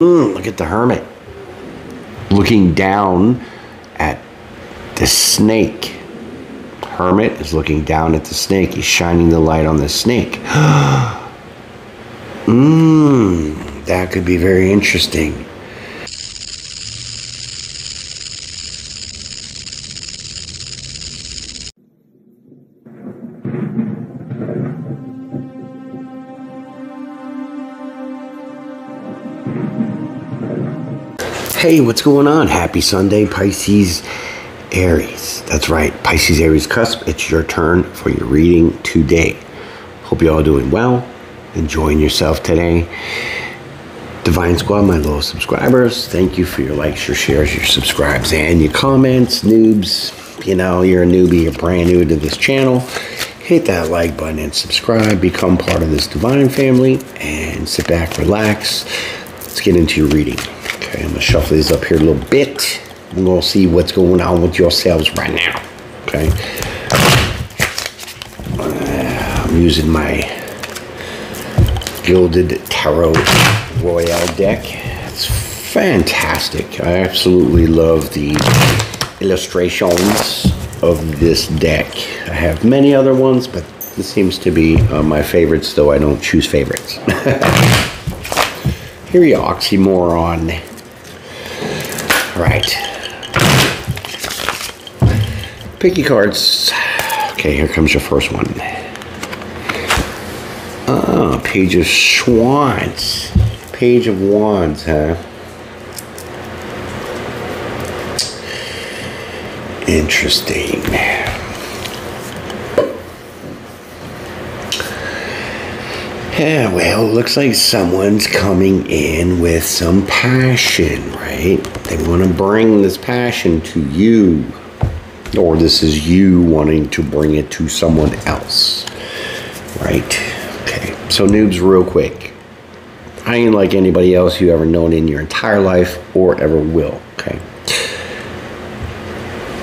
Mm, look at the hermit looking down at the snake. Hermit is looking down at the snake. He's shining the light on the snake. Mmm, that could be very interesting. Hey, what's going on? Happy Sunday, Pisces, Aries. That's right, Pisces, Aries cusp. It's your turn for your reading today. Hope you're all doing well, enjoying yourself today. Divine Squad, my little subscribers, thank you for your likes, your shares, your subscribes, and your comments. Noobs, you know, you're a newbie, you're brand new to this channel. Hit that like button and subscribe, become part of this divine family, and sit back, relax. Let's get into your reading. Okay, I'm gonna shuffle these up here a little bit. We're gonna see what's going on with yourselves right now. Okay. I'm using my Gilded Tarot Royale deck. It's fantastic. I absolutely love the illustrations of this deck. I have many other ones, but this seems to be uh, my favorites, though I don't choose favorites. Here you oxymoron. Right. Picky cards. Okay, here comes your first one. Ah, Page of Swans. Page of Wands, huh? Interesting. Yeah, well, looks like someone's coming in with some passion, right? They want to bring this passion to you. Or this is you wanting to bring it to someone else. Right? Okay. So, noobs, real quick. I ain't like anybody else you ever known in your entire life or ever will. Okay.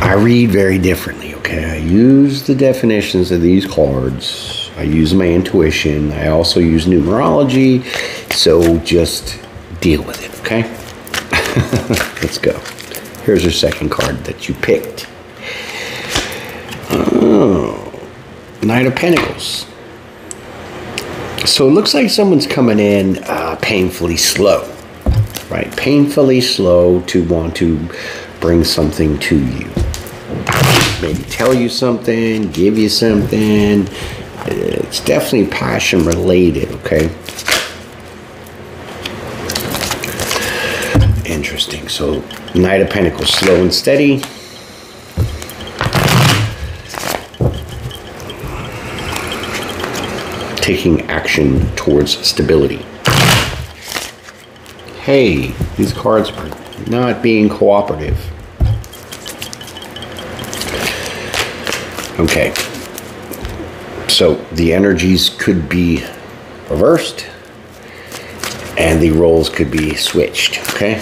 I read very differently. Okay. I use the definitions of these cards I use my intuition. I also use numerology. So just deal with it, okay? Let's go. Here's your second card that you picked. Oh, Knight of Pentacles. So it looks like someone's coming in uh, painfully slow, right? Painfully slow to want to bring something to you. Maybe tell you something, give you something, it's definitely passion related, okay? Interesting. So, Knight of Pentacles, slow and steady. Taking action towards stability. Hey, these cards are not being cooperative. Okay. So the energies could be reversed and the roles could be switched, okay?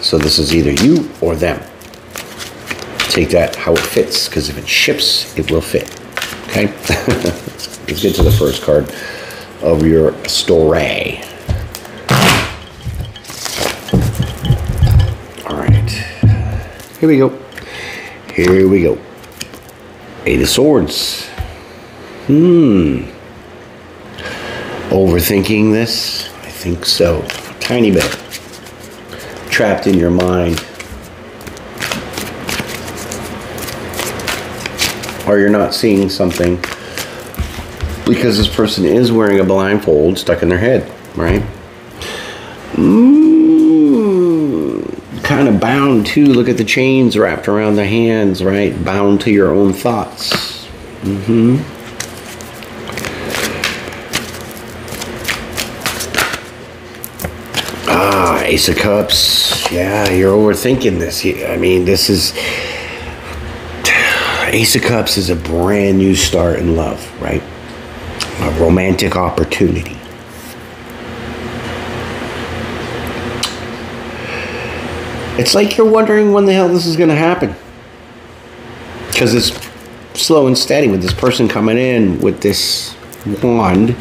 So this is either you or them. Take that how it fits, because if it ships, it will fit, okay? Let's get to the first card of your story. All right, here we go. Here we go. Eight of Swords. Hmm. Overthinking this? I think so. Tiny bit. Trapped in your mind. Or you're not seeing something because this person is wearing a blindfold stuck in their head, right? Mm, kind of bound too. Look at the chains wrapped around the hands, right? Bound to your own thoughts. Mm-hmm. Ace of Cups. Yeah, you're overthinking this. I mean, this is. Ace of Cups is a brand new start in love, right? A romantic opportunity. It's like you're wondering when the hell this is going to happen. Because it's slow and steady with this person coming in with this wand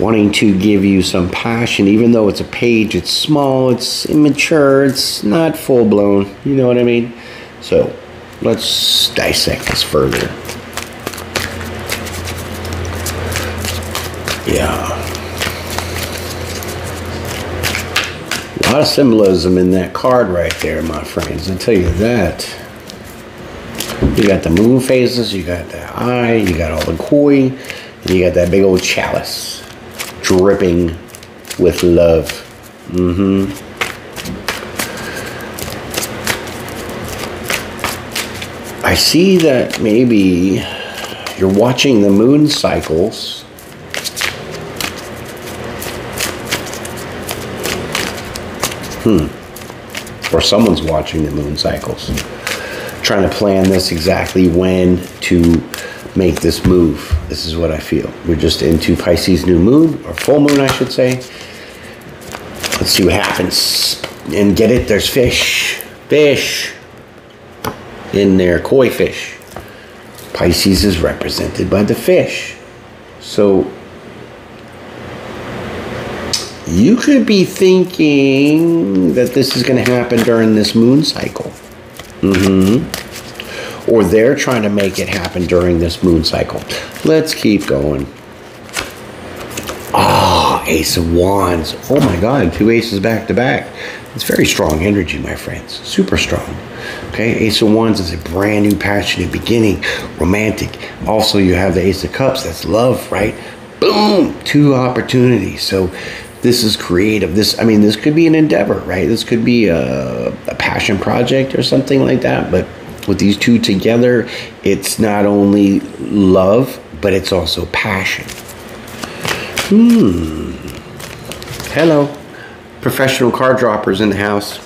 wanting to give you some passion, even though it's a page, it's small, it's immature, it's not full blown. You know what I mean? So let's dissect this further. Yeah. A lot of symbolism in that card right there, my friends. I tell you that. You got the moon phases, you got the eye, you got all the koi, and you got that big old chalice dripping with love. Mm-hmm. I see that maybe you're watching the moon cycles. Hmm. Or someone's watching the moon cycles. Trying to plan this exactly when to make this move. This is what I feel. We're just into Pisces new moon, or full moon, I should say. Let's see what happens. And get it, there's fish. Fish. In there, koi fish. Pisces is represented by the fish. So you could be thinking that this is going to happen during this moon cycle. Mm-hmm or they're trying to make it happen during this moon cycle. Let's keep going. Ah, oh, Ace of Wands. Oh my God, two aces back to back. It's very strong energy, my friends. Super strong. Okay, Ace of Wands is a brand new, passionate beginning, romantic. Also, you have the Ace of Cups. That's love, right? Boom, two opportunities. So this is creative. This, I mean, this could be an endeavor, right? This could be a, a passion project or something like that. But with these two together, it's not only love, but it's also passion. Hmm. Hello. Professional card droppers in the house.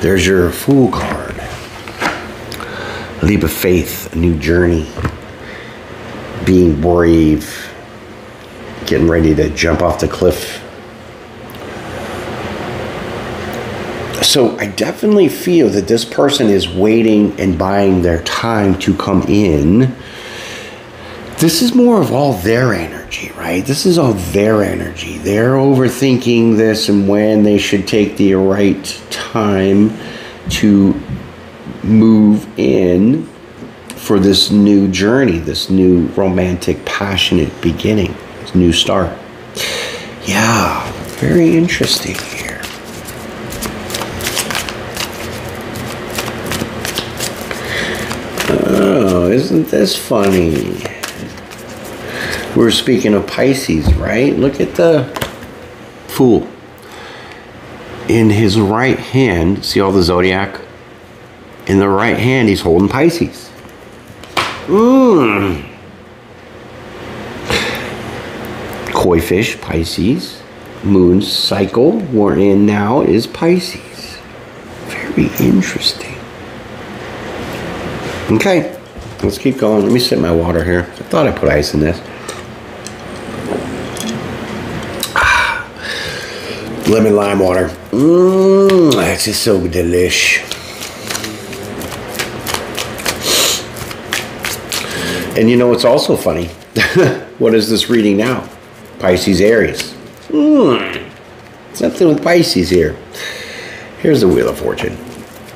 There's your Fool card. A leap of faith, a new journey, being brave, getting ready to jump off the cliff So I definitely feel that this person is waiting and buying their time to come in. This is more of all their energy, right? This is all their energy. They're overthinking this and when they should take the right time to move in for this new journey, this new romantic, passionate beginning, this new start. Yeah, very interesting here. Isn't this funny? We're speaking of Pisces, right? Look at the fool. In his right hand, see all the zodiac? In the right hand, he's holding Pisces. Mmm. Koi fish, Pisces. Moon cycle we're in now is Pisces. Very interesting. Okay. Let's keep going. Let me sip my water here. I thought I put ice in this. Ah, lemon lime water. Mmm, that's just so delish. And you know what's also funny? what is this reading now? Pisces Aries. Mmm, something with Pisces here. Here's the Wheel of Fortune.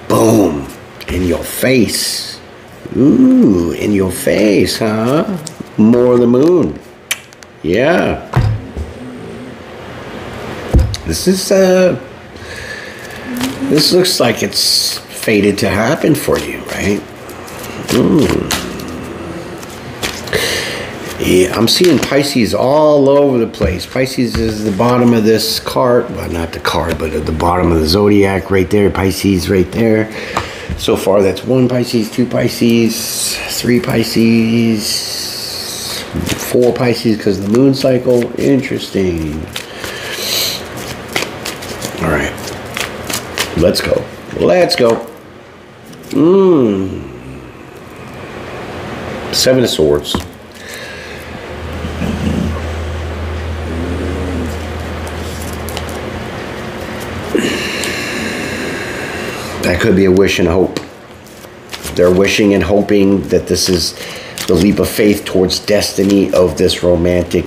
Boom, in your face. Ooh, in your face, huh? More the moon. Yeah. This is, uh, this looks like it's fated to happen for you, right? Mm. Yeah, I'm seeing Pisces all over the place. Pisces is the bottom of this card. Well, not the card, but at the bottom of the zodiac right there. Pisces right there. So far, that's one Pisces, two Pisces, three Pisces, four Pisces because the moon cycle. Interesting. All right. Let's go. Let's go. Mmm. Seven of Swords. That could be a wish and hope. They're wishing and hoping that this is the leap of faith towards destiny of this romantic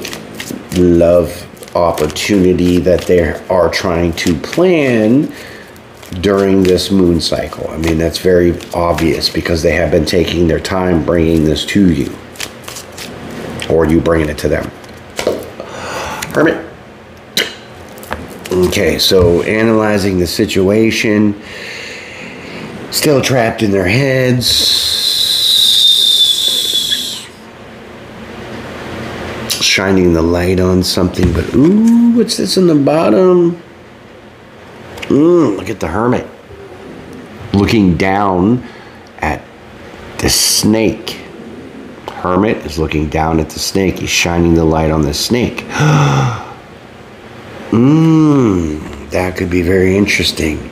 love opportunity that they are trying to plan during this moon cycle. I mean, that's very obvious because they have been taking their time bringing this to you, or you bringing it to them. Hermit. Okay, so analyzing the situation, still trapped in their heads. Shining the light on something, but ooh, what's this in the bottom? Mm, look at the hermit looking down at the snake. Hermit is looking down at the snake. He's shining the light on the snake. Mmm, that could be very interesting.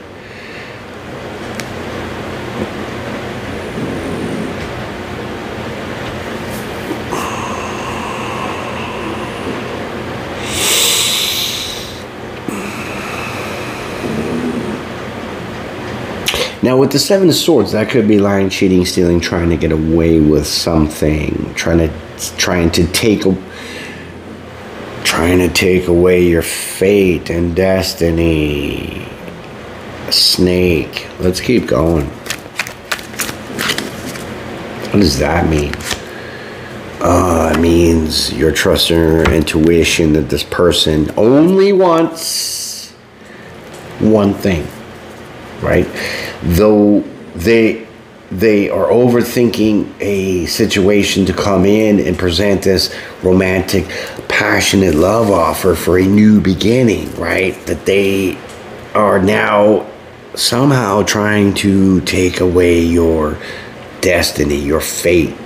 Now, with the Seven of Swords, that could be lying, cheating, stealing, trying to get away with something, trying to trying to take a trying to take away your fate and destiny. A snake. Let's keep going. What does that mean? Uh, it means you're trusting your intuition that this person only wants one thing, right? Though they they are overthinking a situation to come in and present this romantic, passionate love offer for a new beginning, right? That they are now somehow trying to take away your destiny, your fate.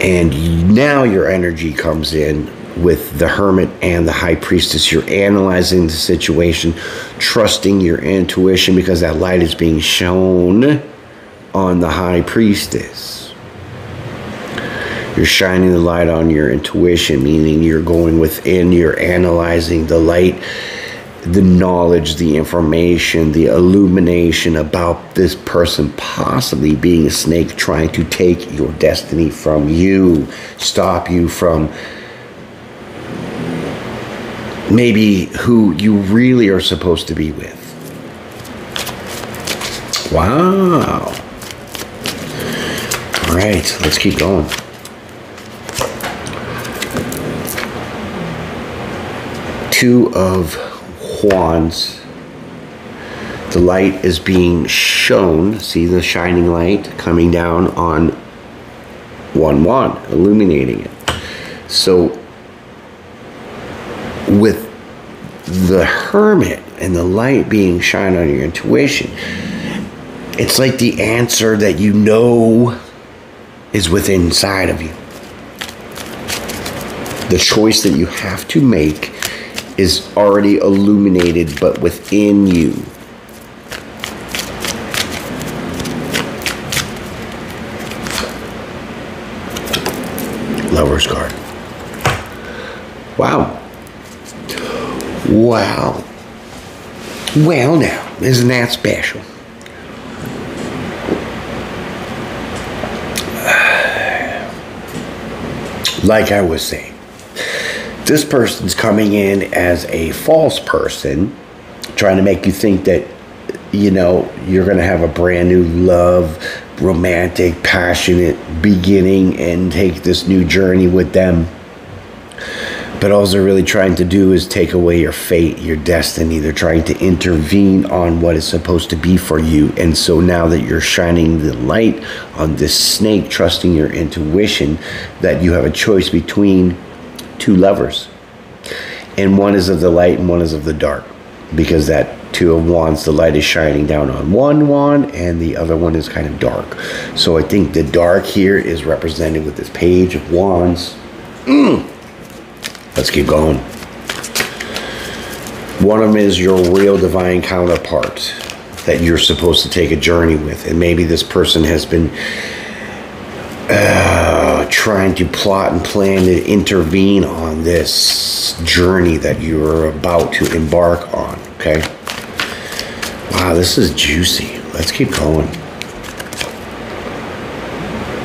And now your energy comes in with the hermit and the high priestess. You're analyzing the situation, trusting your intuition because that light is being shown on the high priestess. You're shining the light on your intuition, meaning you're going within, you're analyzing the light, the knowledge, the information, the illumination about this person possibly being a snake trying to take your destiny from you, stop you from maybe who you really are supposed to be with. Wow. All right, let's keep going. Two of wands. The light is being shown. See the shining light coming down on one wand, illuminating it. So with the hermit and the light being shined on your intuition, it's like the answer that you know is within inside of you. The choice that you have to make is already illuminated, but within you. Lover's card. Wow. Wow. Well, now, isn't that special? Like I was saying, this person's coming in as a false person, trying to make you think that, you know, you're going to have a brand new love, romantic, passionate beginning and take this new journey with them but all they're really trying to do is take away your fate, your destiny. They're trying to intervene on what is supposed to be for you. And so now that you're shining the light on this snake, trusting your intuition, that you have a choice between two lovers. And one is of the light and one is of the dark. Because that two of wands, the light is shining down on one wand and the other one is kind of dark. So I think the dark here is represented with this page of wands. Mm Let's keep going. One of them is your real divine counterpart that you're supposed to take a journey with. And maybe this person has been uh, trying to plot and plan to intervene on this journey that you're about to embark on. Okay. Wow, this is juicy. Let's keep going.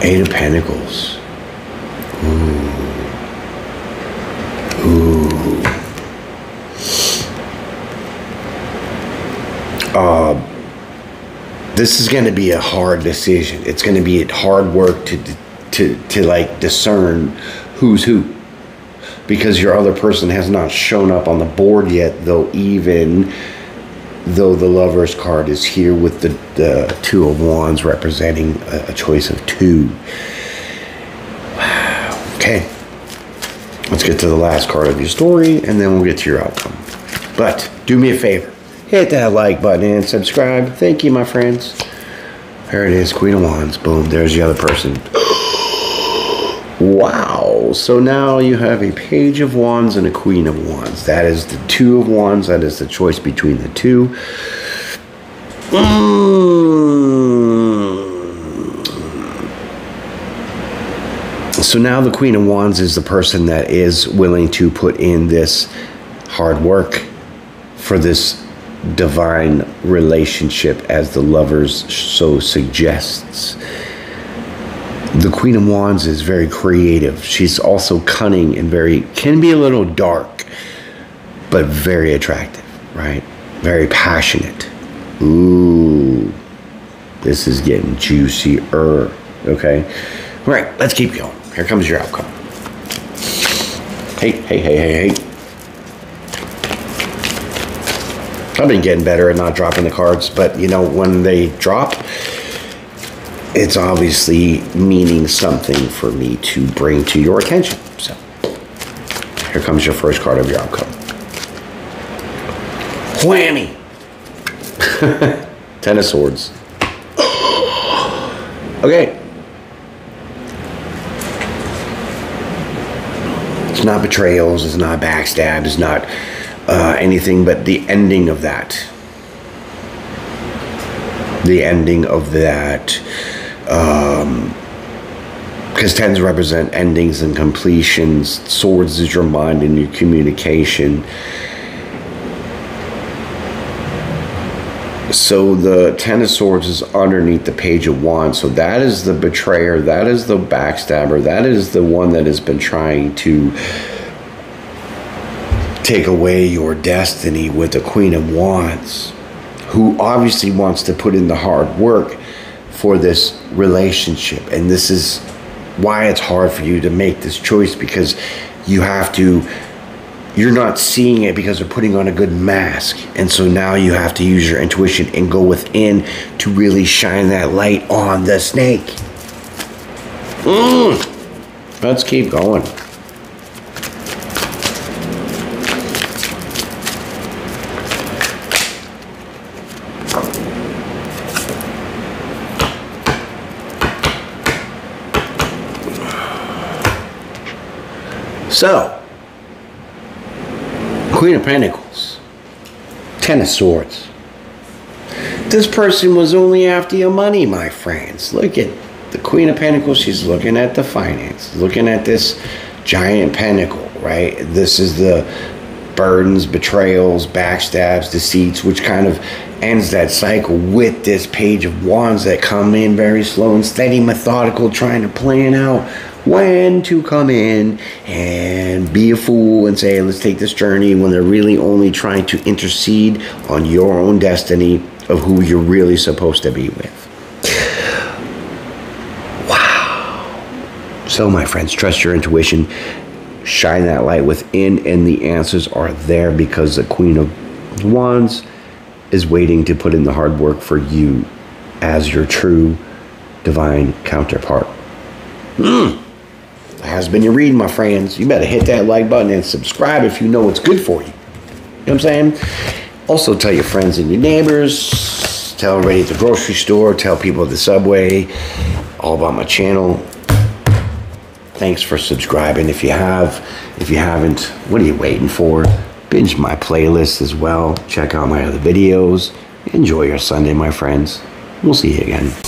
Eight of Pentacles. Ooh. Ooh. Uh, this is going to be a hard decision. It's going to be hard work to to to like discern who's who. Because your other person has not shown up on the board yet though even though the lover's card is here with the, the two of wands representing a, a choice of two. Okay. Let's get to the last card of your story and then we'll get to your outcome. But do me a favor hit that like button and subscribe thank you my friends there it is queen of wands boom there's the other person Wow. So now you have a page of wands and a queen of wands. That is the two of wands. That is the choice between the two. Mm. So now the queen of wands is the person that is willing to put in this hard work for this divine relationship as the lovers so suggests the Queen of Wands is very creative. She's also cunning and very, can be a little dark, but very attractive, right? Very passionate. Ooh, this is getting juicier. Okay. All right, let's keep going. Here comes your outcome. Hey, hey, hey, hey, hey. I've been getting better at not dropping the cards, but you know, when they drop, it's obviously meaning something for me to bring to your attention. So here comes your first card of your outcome. Whammy! Ten of Swords. okay. It's not betrayals, it's not backstab, it's not uh, anything but the ending of that. The ending of that um, because tens represent endings and completions. Swords is your mind and your communication. So the Ten of Swords is underneath the Page of Wands. So that is the betrayer. That is the backstabber. That is the one that has been trying to take away your destiny with the Queen of Wands, who obviously wants to put in the hard work for this relationship. And this is why it's hard for you to make this choice because you have to you're not seeing it because they're putting on a good mask. And so now you have to use your intuition and go within to really shine that light on the snake. Mm. Let's keep going. So, Queen of Pentacles, Ten of Swords. This person was only after your money, my friends. Look at the Queen of Pentacles. She's looking at the finance, looking at this giant pentacle, right? This is the burdens, betrayals, backstabs, deceits, which kind of ends that cycle with this page of wands that come in very slow and steady, methodical, trying to plan out when to come in and be a fool and say, let's take this journey when they're really only trying to intercede on your own destiny of who you're really supposed to be with. Wow. So, my friends, trust your intuition, shine that light within, and the answers are there because the Queen of Wands is waiting to put in the hard work for you as your true divine counterpart. Mm has been your reading, my friends. You better hit that like button and subscribe if you know what's good for you. You know what I'm saying? Also, tell your friends and your neighbors. Tell everybody at the grocery store. Tell people at the subway all about my channel. Thanks for subscribing. If you have, if you haven't, what are you waiting for? Binge my playlist as well. Check out my other videos. Enjoy your Sunday, my friends. We'll see you again.